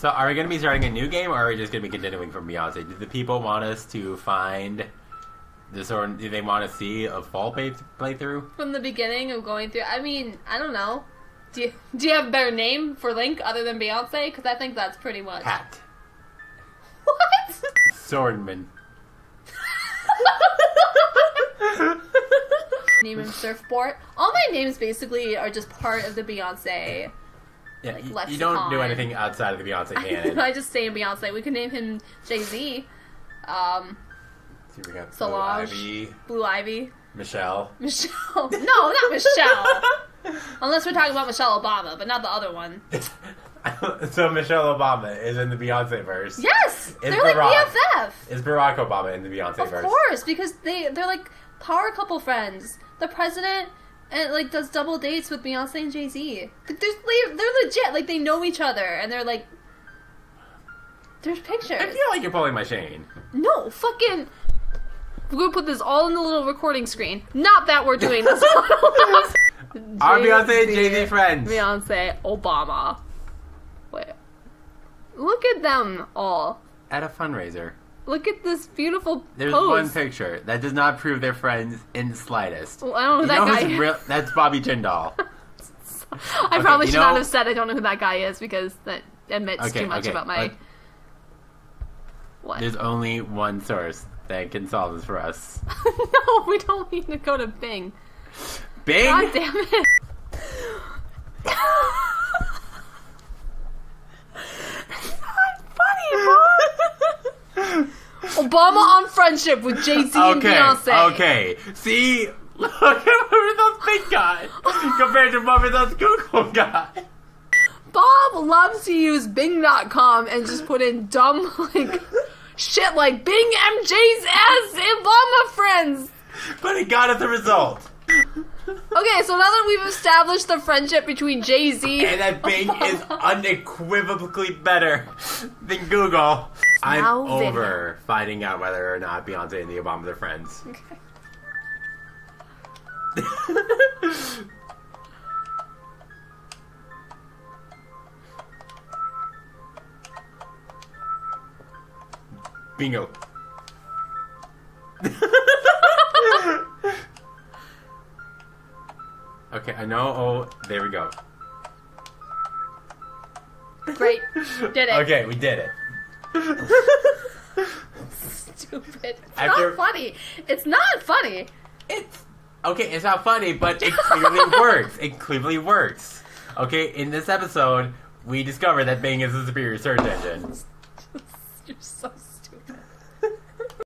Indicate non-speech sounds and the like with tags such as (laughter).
So, are we going to be starting a new game, or are we just going to be continuing from Beyonce? Do the people want us to find this, or do they want to see a fall play playthrough? From the beginning of going through, I mean, I don't know. Do you, do you have a better name for Link other than Beyonce? Because I think that's pretty much. Hat. What? Swordman. (laughs) Name him Surfboard. All my names basically are just part of the Beyonce. Yeah, Like you, you don't do anything outside of the Beyonce canon. (laughs) I just say Beyonce. We could name him Jay Z, um, See, we got Blue Ivy, Blue Ivy, Michelle. Michelle. (laughs) No, not Michelle. (laughs) Unless we're talking about Michelle Obama, but not the other one. so Michelle Obama is in the Beyonce verse. Yes, It's they're like BFF. Is Barack Obama in the Beyonce verse? Of course, because they they're like power couple friends. The president and like does double dates with Beyonce and Jay Z. They're they're legit. Like they know each other, and they're like. There's pictures. I feel like you're pulling my chain. No, fucking. We're gonna put this all in the little recording screen. Not that we're doing this. (laughs) Our Beyonce and Jay Z friends. Beyonce, Obama. Wait. Look at them all. At a fundraiser. Look at this beautiful There's pose. one picture that does not prove they're friends in the slightest. Well, I don't know You that know guy real? That's Bobby Jindal. (laughs) I probably should not have said I don't know who that guy is because that admits Okay, too much okay, about my. but- What? There's only one source that can solve this for us. (laughs) no, we don't need to go to Bing. Bing! God damn it. (laughs) It's not funny, Mom. (laughs) Obama on friendship with Jay Z and Okay, Beyonce. okay. See, look at whoever those Bing Guy compared to whoever those Google Guy. Bob loves to use Bing.com and just put in dumb like shit like Bing MJ's as Obama friends. But it got us the result. Okay, so now that we've established the friendship between Jay Z And that Bing is unequivocally better than Google. I'm now over finding out whether or not Beyonce and the Obamas are friends. (laughs) Bingo. (laughs) okay, I know. Oh, there we go. Great. Did it. Okay, we did it. (laughs) Stupid. It's After- not funny. It's not funny. It's Okay, it's not funny, but it clearly (laughs) works. It clearly works. Okay, in this episode, we discover that Bing is a superior search engine. (laughs) You're so